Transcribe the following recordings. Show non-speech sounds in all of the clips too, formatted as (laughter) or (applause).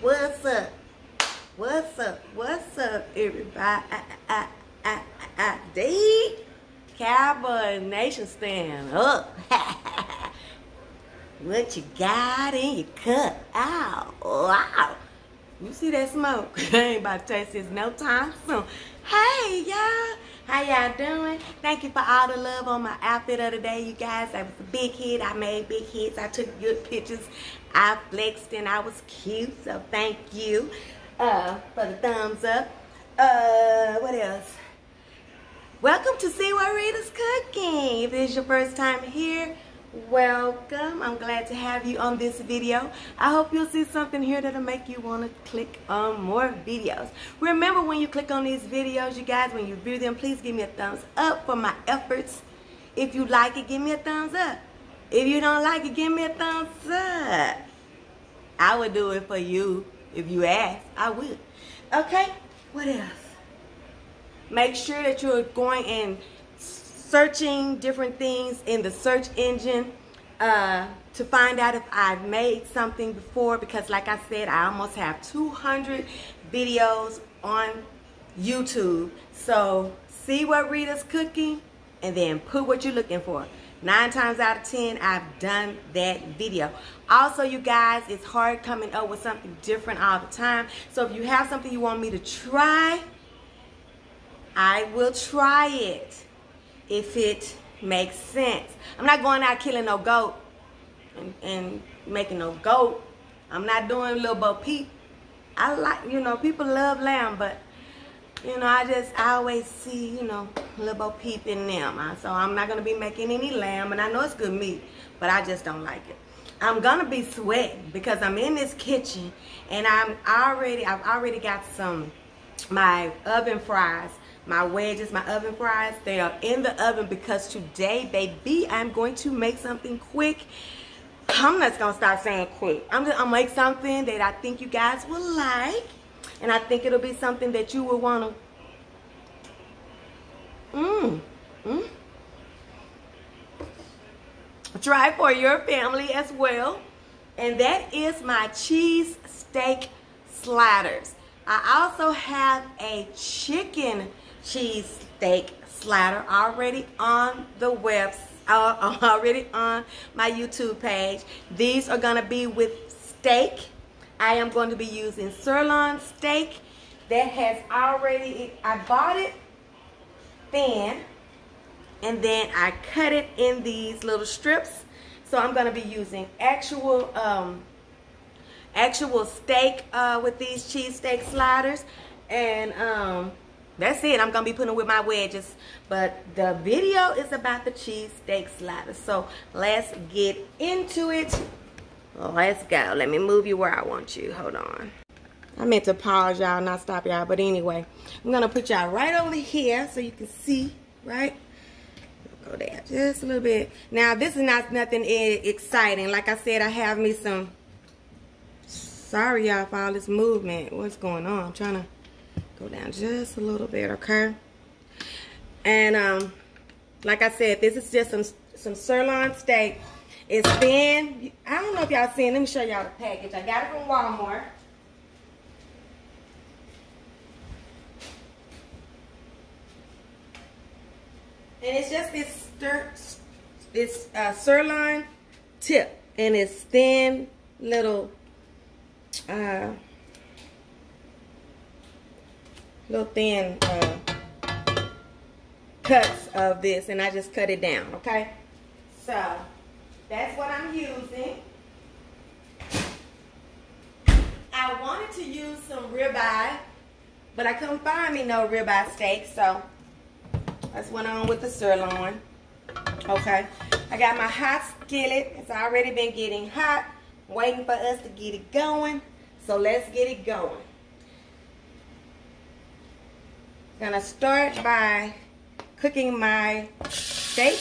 What's up? What's up? What's up, everybody? I, I, I, I, I, Cowboy Nation stand up. (laughs) what you got in your cup? Ow, wow. You see that smoke? I (laughs) ain't about to taste this no time soon. Hey, y'all. How y'all doing? Thank you for all the love on my outfit of the day, you guys. That was a big hit. I made big hits. I took good pictures. I flexed and I was cute. So thank you uh, for the thumbs up. Uh, what else? Welcome to See What Rita's Cooking. If this is your first time here, welcome. I'm glad to have you on this video. I hope you'll see something here that'll make you want to click on more videos. Remember when you click on these videos you guys when you view them please give me a thumbs up for my efforts. If you like it give me a thumbs up. If you don't like it give me a thumbs up. I would do it for you. If you ask i would. Okay what else? Make sure that you're going and searching different things in the search engine uh, to find out if I've made something before because like I said, I almost have 200 videos on YouTube. So see what Rita's cooking and then put what you're looking for. Nine times out of 10, I've done that video. Also, you guys, it's hard coming up with something different all the time. So if you have something you want me to try, I will try it if it makes sense. I'm not going out killing no goat and, and making no goat. I'm not doing little Bo Peep. I like, you know, people love lamb, but, you know, I just, I always see, you know, little Bo Peep in them. So I'm not going to be making any lamb, and I know it's good meat, but I just don't like it. I'm gonna be sweating because I'm in this kitchen and I'm already I've already got some my oven fries my wedges, my oven fries. They are in the oven because today, baby, I'm going to make something quick. I'm not gonna start saying quick. I'm gonna make something that I think you guys will like. And I think it'll be something that you will wanna Mmm. Mmm. Try for your family as well. And that is my cheese steak sliders. I also have a chicken cheese steak slider already on the web, uh, (laughs) already on my YouTube page. These are gonna be with steak. I am going to be using sirloin steak that has already, I bought it thin and then I cut it in these little strips. So I'm gonna be using actual um, actual steak uh, with these cheese steak sliders and um, that's it. I'm going to be putting with my wedges. But the video is about the cheese steak sliders. So let's get into it. Let's go. Let me move you where I want you. Hold on. I meant to pause y'all, not stop y'all. But anyway, I'm going to put y'all right over here so you can see, right? Go there just a little bit. Now, this is not nothing exciting. Like I said, I have me some... Sorry, y'all, for all this movement. What's going on? I'm trying to go down just a little bit, okay? And um, like I said, this is just some some sirloin steak. It's thin. I don't know if y'all seen. Let me show y'all the package. I got it from Walmart. And it's just this stir, this uh, sirloin tip, and it's thin little. Uh, little thin uh, cuts of this and I just cut it down, okay? So, that's what I'm using. I wanted to use some ribeye, but I couldn't find me no ribeye steak, so that's went on with the sirloin. Okay, I got my hot skillet. It's already been getting hot, waiting for us to get it going. So let's get it going. Gonna start by cooking my steak.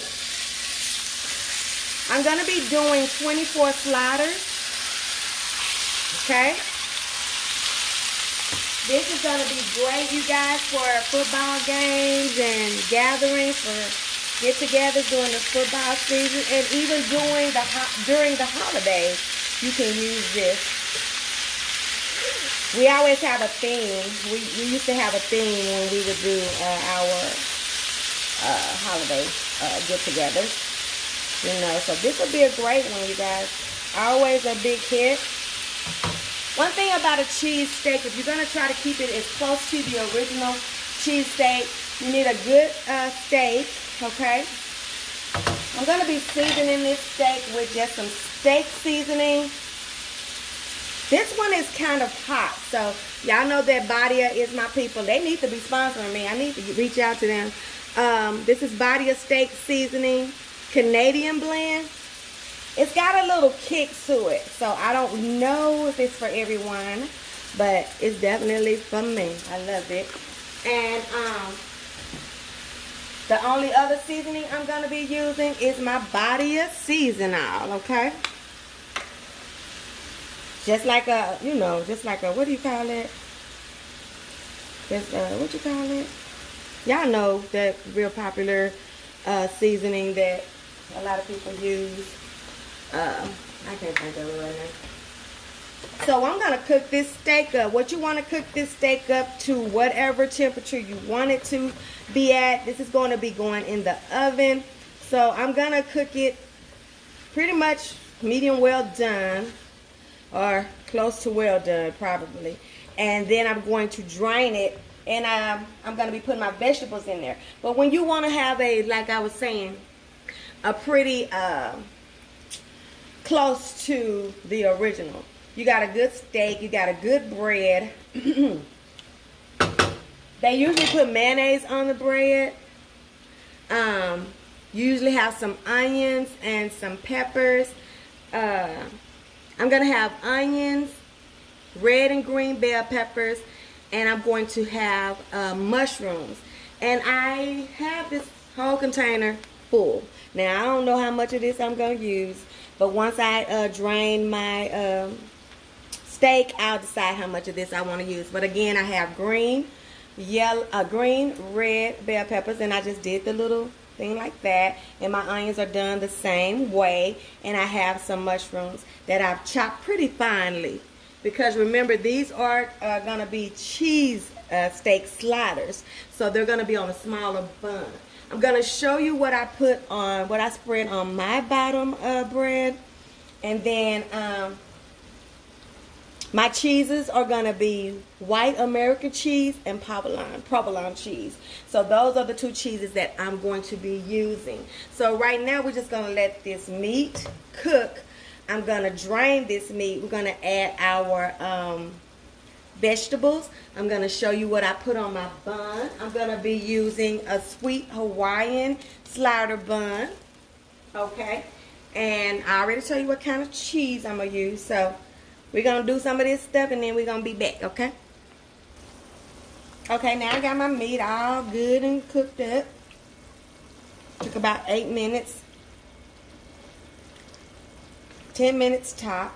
I'm gonna be doing 24 sliders. Okay. This is gonna be great, you guys, for football games and gatherings for get-togethers during the football season, and even during the during the holidays, you can use this. We always have a theme. We, we used to have a theme when we would do uh, our uh, holiday uh, get-togethers. You know, so this would be a great one, you guys. Always a big hit. One thing about a cheese steak, if you're going to try to keep it as close to the original cheese steak, you need a good uh, steak, okay? I'm going to be seasoning this steak with just some steak seasoning. This one is kind of hot, so y'all know that Badia is my people. They need to be sponsoring me. I need to reach out to them. Um, this is Badia steak seasoning, Canadian blend. It's got a little kick to it, so I don't know if it's for everyone, but it's definitely for me. I love it. And um, the only other seasoning I'm going to be using is my Badia seasoning, okay? Just like a, you know, just like a, what do you call it? Just, uh, what you call it? Y'all know that real popular uh, seasoning that a lot of people use. Uh, I can't think of it right now. So I'm going to cook this steak up. What you want to cook this steak up to whatever temperature you want it to be at. This is going to be going in the oven. So I'm going to cook it pretty much medium well done or close to well done probably. And then I'm going to drain it and um, I'm going to be putting my vegetables in there. But when you want to have a, like I was saying, a pretty uh, close to the original. You got a good steak, you got a good bread. (clears throat) they usually put mayonnaise on the bread. Um, usually have some onions and some peppers. Uh, I'm going to have onions, red and green bell peppers, and I'm going to have uh, mushrooms. And I have this whole container full. Now, I don't know how much of this I'm going to use, but once I uh, drain my um, steak, I'll decide how much of this I want to use. But again, I have green, yellow, uh, green, red bell peppers, and I just did the little thing like that. And my onions are done the same way. And I have some mushrooms that I've chopped pretty finely. Because remember, these are uh, going to be cheese uh, steak sliders. So they're going to be on a smaller bun. I'm going to show you what I put on, what I spread on my bottom uh, bread. And then um, my cheeses are going to be white American cheese and provolone, provolone cheese. So those are the two cheeses that I'm going to be using. So right now we're just going to let this meat cook. I'm going to drain this meat. We're going to add our um, vegetables. I'm going to show you what I put on my bun. I'm going to be using a sweet Hawaiian slider bun. Okay. And I already tell you what kind of cheese I'm going to use. So we're going to do some of this stuff and then we're going to be back, okay? Okay, now I got my meat all good and cooked up. Took about eight minutes. Ten minutes top.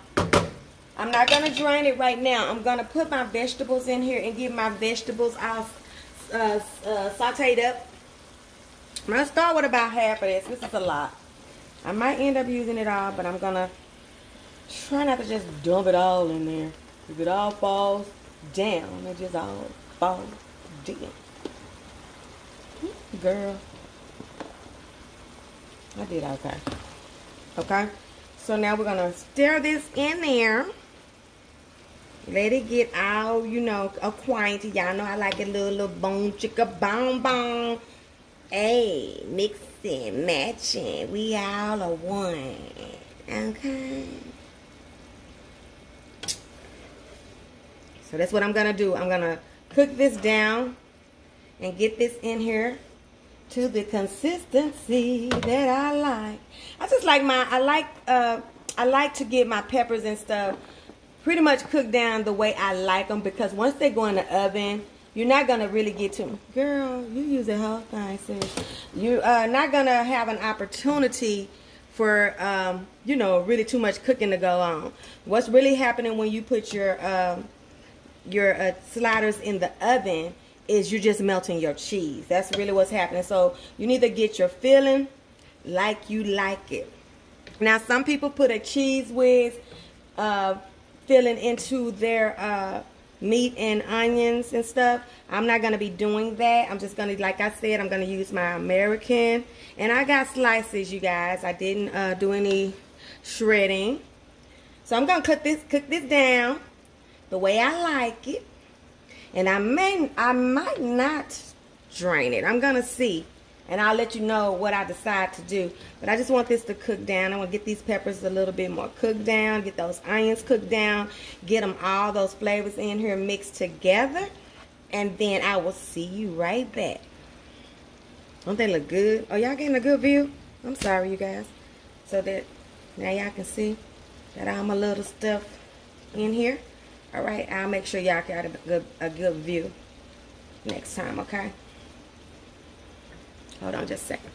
I'm not going to drain it right now. I'm going to put my vegetables in here and get my vegetables all uh, uh, sauteed up. I'm going to start with about half of this. This is a lot. I might end up using it all, but I'm going to Try not to just dump it all in there. If it all falls down, it just all falls down. Girl. I did okay. Okay? So now we're going to stir this in there. Let it get all, you know, acquainted. Y'all know I like a little, little bone chicka bone bone. Hey, mixing, matching. We all are one. Okay? So that's what I'm going to do. I'm going to cook this down and get this in here to the consistency that I like. I just like my, I like, uh, I like to get my peppers and stuff pretty much cooked down the way I like them because once they go in the oven, you're not to really get to, them. girl, you use a whole thing, sis. You're uh, not to have an opportunity for, um, you know, really too much cooking to go on. What's really happening when you put your, um, your uh, sliders in the oven is you're just melting your cheese. That's really what's happening. So you need to get your filling like you like it. Now some people put a Cheez Whiz uh, filling into their uh, meat and onions and stuff. I'm not going to be doing that. I'm just going to, like I said, I'm going to use my American. And I got slices, you guys. I didn't uh, do any shredding. So I'm going to cook this, cook this down the way I like it. And I may, I might not drain it. I'm going to see. And I'll let you know what I decide to do. But I just want this to cook down. I want to get these peppers a little bit more cooked down. Get those onions cooked down. Get them all those flavors in here mixed together. And then I will see you right back. Don't they look good? Oh, y'all getting a good view? I'm sorry, you guys. So that now y'all can see that I'm a little stuff in here. All right, I'll make sure y'all got a good, a good view next time, okay? Hold on just a second.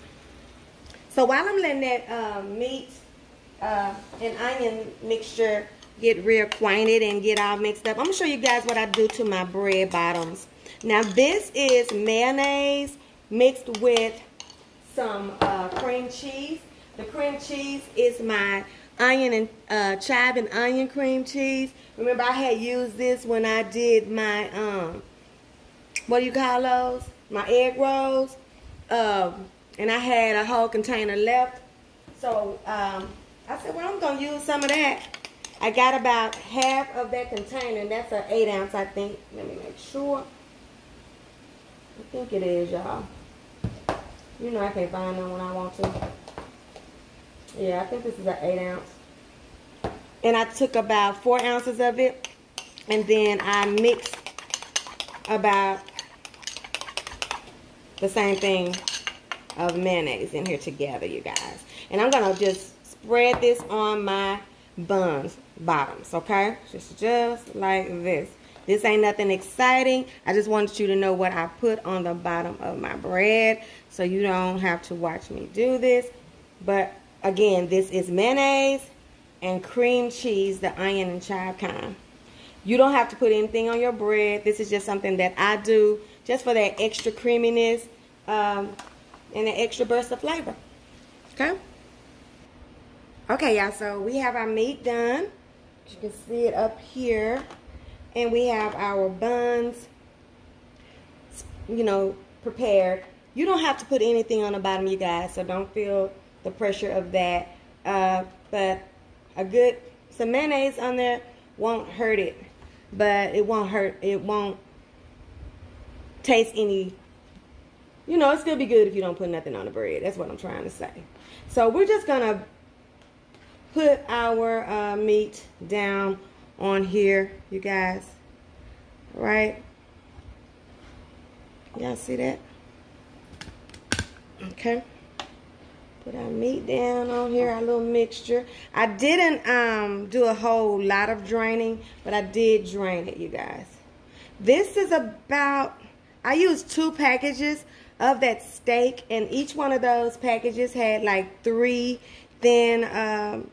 So while I'm letting that uh, meat uh, and onion mixture get reacquainted and get all mixed up, I'm going to show you guys what I do to my bread bottoms. Now this is mayonnaise mixed with some uh, cream cheese. The cream cheese is my onion and uh, chive and onion cream cheese. Remember I had used this when I did my, um, what do you call those? My egg rolls. Um, and I had a whole container left. So um, I said, well, I'm going to use some of that. I got about half of that container, and that's an 8 ounce, I think. Let me make sure. I think it is, y'all. You know I can't find them when I want to. Yeah, I think this is an 8 ounce. And I took about 4 ounces of it, and then I mixed about the same thing of mayonnaise in here together, you guys. And I'm going to just spread this on my buns bottoms, okay? Just, just like this. This ain't nothing exciting. I just wanted you to know what I put on the bottom of my bread so you don't have to watch me do this. But again, this is mayonnaise and cream cheese, the onion and chive kind. You don't have to put anything on your bread. This is just something that I do just for that extra creaminess um, and an extra burst of flavor. Okay? Okay, y'all, so we have our meat done. You can see it up here. And we have our buns, you know, prepared. You don't have to put anything on the bottom, you guys, so don't feel the pressure of that. Uh, but a good, some mayonnaise on there won't hurt it. But it won't hurt, it won't taste any, you know, it's to be good if you don't put nothing on the bread. That's what I'm trying to say. So we're just to put our uh, meat down on here, you guys. Right? Y'all see that? Okay. Put our meat down on here, our little mixture. I didn't um, do a whole lot of draining, but I did drain it, you guys. This is about I used two packages of that steak, and each one of those packages had like three thin um,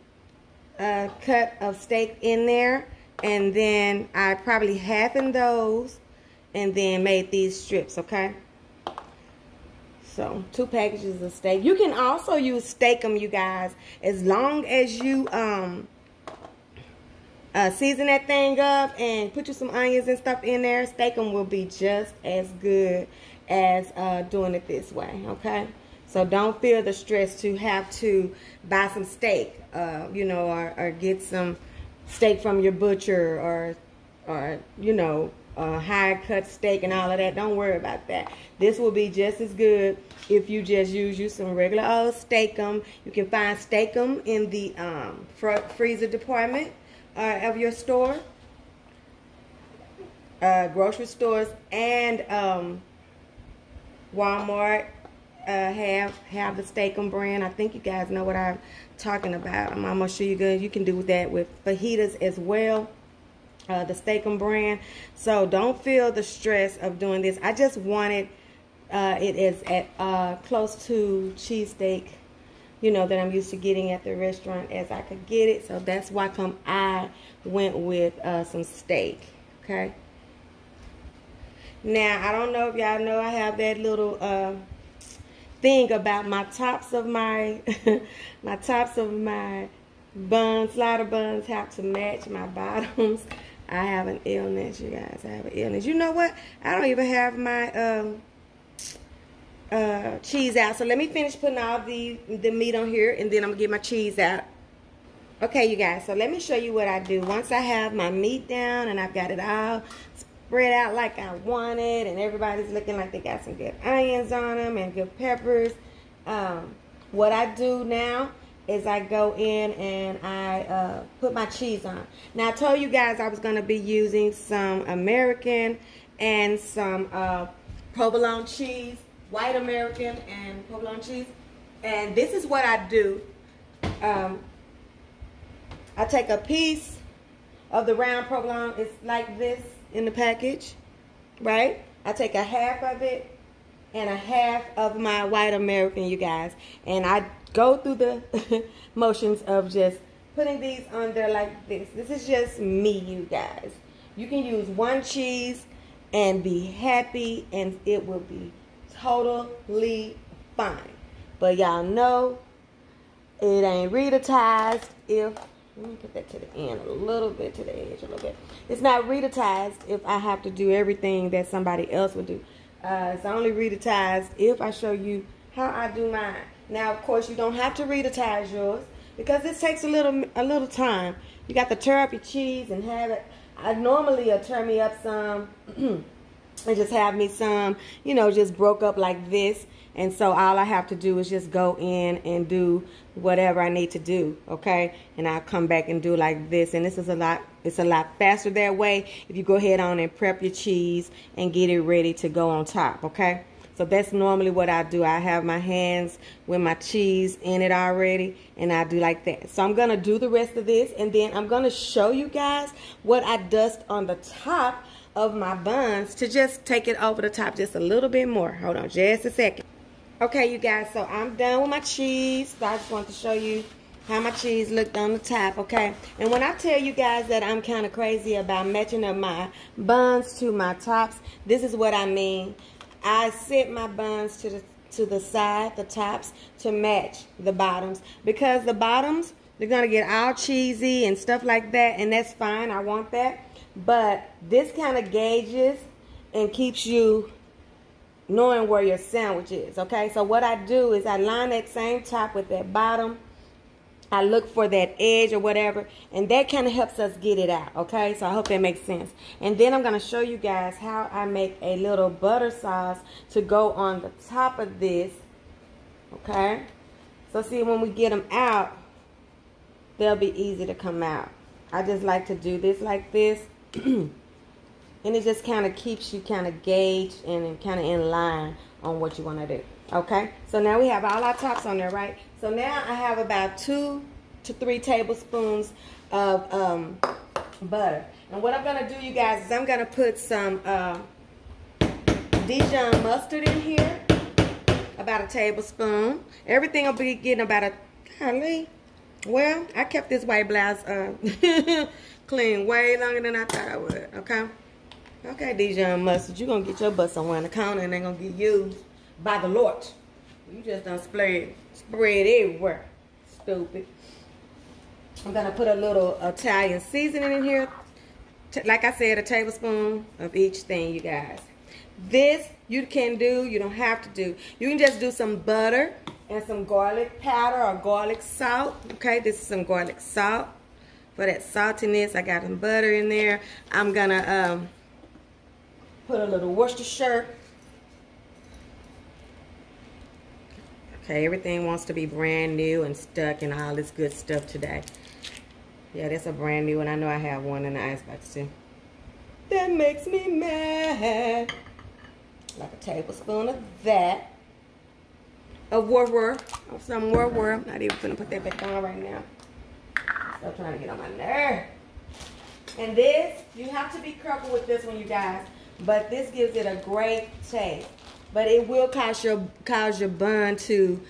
uh, cut of steak in there. And then I probably halved those and then made these strips, okay? So, two packages of steak. You can also use Steak-umm, you guys, as long as you um, uh, season that thing up and put you some onions and stuff in there. Steak-umm will be just as good as uh, doing it this way, okay? So don't feel the stress to have to buy some steak, uh, you know, or, or, get some steak from your butcher or, or you know, high cut steak and all of that. Don't worry about that. This will be just as good if you just use you some regular old Steak-umm. You can find Steak-umm in the um, freezer department uh, of your store, uh, grocery stores, and um, Walmart uh, have have the Steak-umm brand. I think you guys know what I'm talking about. I'm gonna show you good. You can do that with fajitas as well. Uh, the Steak-umm brand. So don't feel the stress of doing this. I just wanted uh, it is at uh, close to cheesesteak you know, that I'm used to getting at the restaurant as I could get it. So that's why come I went with uh, some steak, okay? Now, I don't know if y'all know I have that little uh, thing about my tops of my, (laughs) my tops of my buns, slider buns have to match my (laughs) bottoms. I have an illness, you guys. I have an illness. You know what? I don't even have my um, uh, cheese out. So let me finish putting all the, the meat on here and then I'm going to get my cheese out. Okay, you guys, so let me show you what I do. Once I have my meat down and I've got it all spread out like I want it and everybody's looking like they got some good onions on them and good peppers. Um, what I do now is I go in and I uh, put my cheese on. Now I told you guys I was going to be using some American and some uh, provolone cheese, white American and provolone cheese. And this is what I do. Um, I take a piece of the round provolone. It's like this in the package, right? I take a half of it and a half of my white American, you guys. And I go through the (laughs) motions of just putting these on there like this. This is just me, you guys. You can use one cheese and be happy and it will be totally fine. But y'all know it ain't readitized if let me put that to the end a little bit to the edge a little bit. It's not readitized if I have to do everything that somebody else would do. Uh, it's only readitized if I show you how I do mine. Now, of course, you don't have to readitize yours because this takes a little a little time. You got to tear up your cheese and have it. I normally uh, tear me up some (clears throat) and just have me some, you know, just broke up like this. And so all I have to do is just go in and do whatever I need to do, okay? And I'll come back and do like this. And this is a lot, it's a lot faster that way if you go ahead on and prep your cheese and get it ready to go on top, okay? So that's normally what I do. I have my hands with my cheese in it already, and I do like that. So I'm going to do the rest of this, and then I'm going to show you guys what I dust on the top of my buns to just take it over the top just a little bit more. Hold on just a second. Okay, you guys, so I'm done with my cheese. So I just want to show you how my cheese looked on the top, okay? And when I tell you guys that I'm kind of crazy about matching up my buns to my tops, this is what I mean. I set my buns to the to the side, the tops, to match the bottoms. Because the bottoms, they're going to get all cheesy and stuff like that, and that's fine. I want that. But this kind of gauges and keeps you knowing where your sandwich is, okay? So what I do is I line that same top with that bottom. I look for that edge or whatever, and that kind of helps us get it out, okay? So I hope that makes sense. And then I'm going to show you guys how I make a little butter sauce to go on the top of this, okay? So see, when we get them out, they'll be easy to come out. I just like to do this like this. (clears throat) and it just kind of keeps you kind of gauged and kind of in line on what you want to do okay? So now we have all our tops on there right? So now I have about two to three tablespoons of um, butter. And what I'm gonna do you guys is I'm gonna put some uh, Dijon mustard in here about a tablespoon. Everything will be getting about a golly well I kept this white blouse uh, (laughs) clean way longer than I thought I would okay Okay, Dijon mustard, you're to get your butt somewhere in the counter and they're going to get used by the Lord. You just don't spread, spread everywhere. Stupid. I'm to put a little Italian seasoning in here. Like I said, a tablespoon of each thing, you guys. This you can do, you don't have to do. You can just do some butter and some garlic powder or garlic salt. Okay, this is some garlic salt. For that saltiness, I got some butter in there. I'm to... Um, Put a little Worcestershire. Okay, everything wants to be brand new and stuck and all this good stuff today. Yeah, that's a brand new one. I know I have one in the icebox too. That makes me mad. Like a tablespoon of that. Of Warwer. Of some Warwer. I'm not even gonna put that back on right now. Still trying to get on my nerve. And this, you have to be careful with this one, you guys. But this gives it a great taste. But it will cause your cause your bun to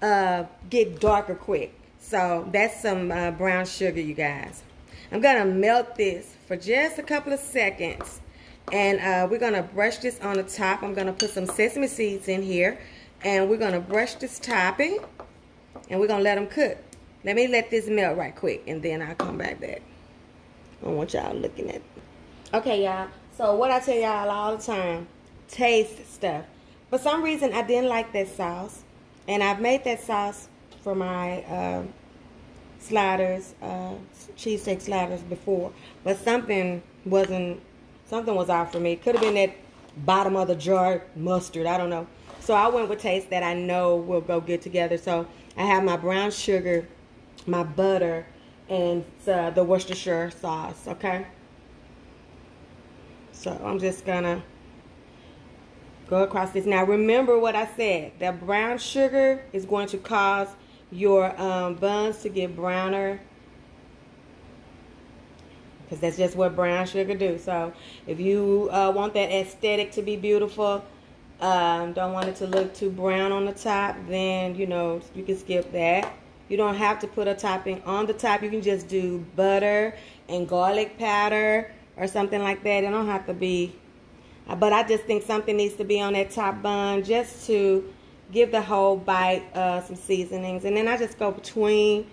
uh, get darker quick. So that's some uh, brown sugar, you guys. I'm gonna melt this for just a couple of seconds. And uh, we're gonna brush this on the top. I'm gonna put some sesame seeds in here. And we're gonna brush this topping. And we're gonna let them cook. Let me let this melt right quick. And then I'll come back back. I want y'all looking at Okay, y'all. So what I tell y'all all the time, taste stuff. For some reason, I didn't like that sauce. And I've made that sauce for my uh, sliders, uh, cheesesteak sliders before. But something wasn't, something was off for me. Could have been that bottom of the jar mustard. I don't know. So I went with taste that I know will go good together. So I have my brown sugar, my butter, and uh, the Worcestershire sauce, okay? So I'm just gonna go across this. Now remember what I said. That brown sugar is going to cause your um, buns to get browner because that's just what brown sugar do. So if you uh, want that aesthetic to be beautiful, um, don't want it to look too brown on the top, then, you know, you can skip that. You don't have to put a topping on the top. You can just do butter and garlic powder or something like that. It don't have to be, but I just think something needs to be on that top bun just to give the whole bite uh, some seasonings. And then I just go between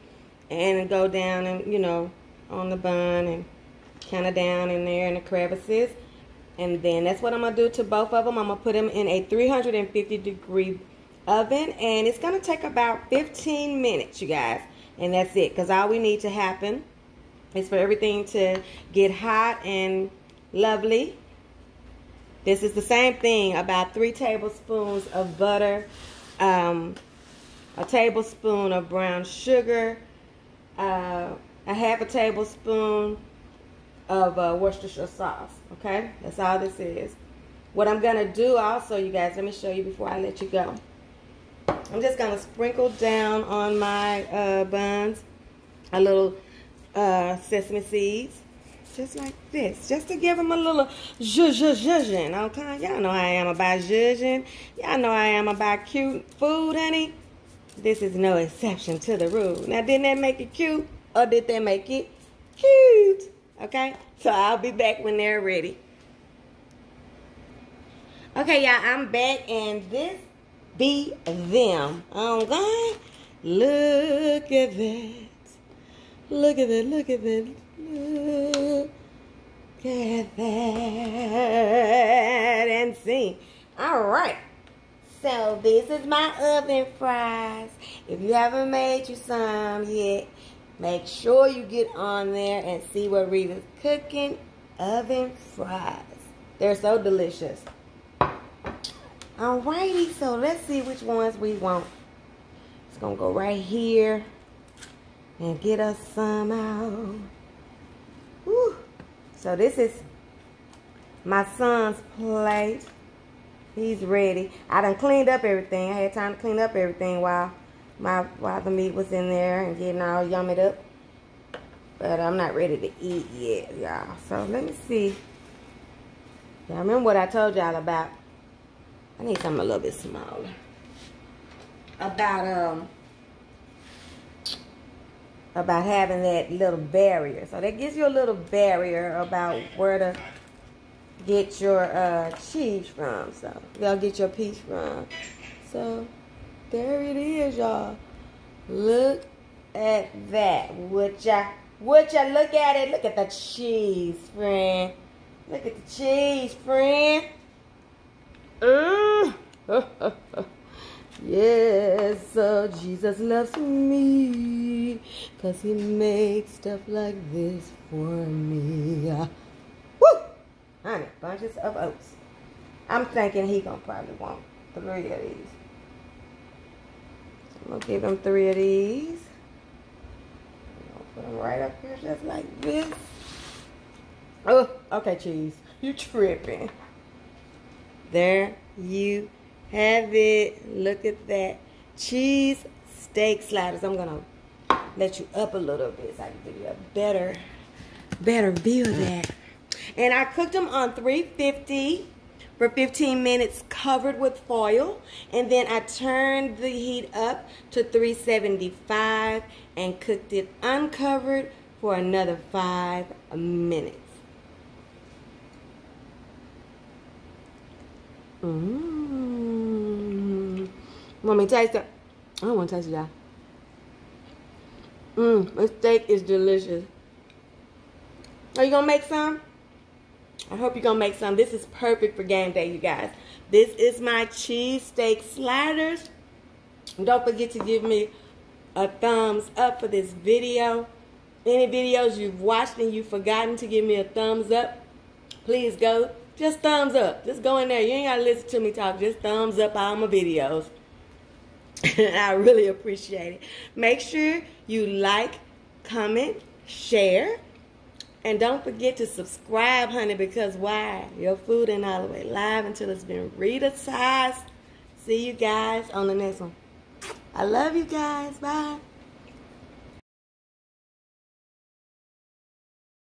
and go down and, you know, on the bun and kind of down in there in the crevices. And then that's what I'm going to do to both of them. I'm going to put them in a 350 degree oven. And it's going to take about 15 minutes, you guys. And that's it. Because all we need to happen is for everything to get hot and lovely. This is the same thing. About three tablespoons of butter. Um, a tablespoon of brown sugar. Uh, a half a tablespoon of uh, Worcestershire sauce. Okay, that's all this is. What I'm gonna do also, you guys, let me show you before I let you go. I'm just gonna sprinkle down on my uh, buns a little uh, sesame seeds, just like this, just to give them a little zhuzh Okay, y'all know I am about zhuzhing. Y'all know I am about cute food, honey. This is no exception to the rule. Now, didn't that make it cute, or did that make it cute? Okay, so I'll be back when they're ready. Okay, y'all, I'm back, and this be them. Oh, okay, look at that. Look at that. Look at that. Look at that. And see. All right. So this is my oven fries. If you haven't made you some yet, Make sure you get on there and see what Rita's cooking. Oven fries. They're so delicious. Alrighty, so let's see which ones we want. It's gonna go right here and get us some out. Whew. So this is my son's plate. He's ready. I done cleaned up everything. I had time to clean up everything while my while the meat was in there and getting all yummied up. But I'm not ready to eat yet, y'all. So let me see. Y'all remember what I told y'all about? I need something a little bit smaller. About um about having that little barrier. So that gives you a little barrier about where to get your uh, cheese from. So y'all get your piece from. So there it is, y'all. Look at that. Would ya? Would ya look at it? Look at the cheese, friend. Look at the cheese, friend. Uh, (laughs) yes, uh, Jesus loves me. Cause he made stuff like this for me. Uh, woo! Honey, bunches of oats. I'm thinking he gonna probably want three of these. I'm gonna give him three of these. I'm gonna put them right up here just like this. Oh, okay, cheese. You tripping. There you have it. Look at that. Cheese steak sliders. I'm gonna let you up a little bit so I can give you a better, better view of that. And I cooked them on 350 for 15 minutes covered with foil and then I turned the heat up to 375 and cooked it uncovered for another five minutes. Mmm. Want me taste it? I don't want to taste it, y'all. Mmm, the steak is delicious. Are you going to make some? I hope you're going to make some. This is perfect for game day, you guys. This is my cheesesteak sliders. Don't forget to give me a thumbs up for this video. Any videos you've watched and you've forgotten to give me a thumbs up, please go. Just thumbs up. Just go in there. You ain't got to listen to me talk. Just thumbs up all my videos. And (laughs) I really appreciate it. Make sure you like, comment, share, and don't forget to subscribe, honey, because why? Your food ain't all the way live until it's been redesized. See you guys on the next one. I love you guys. Bye.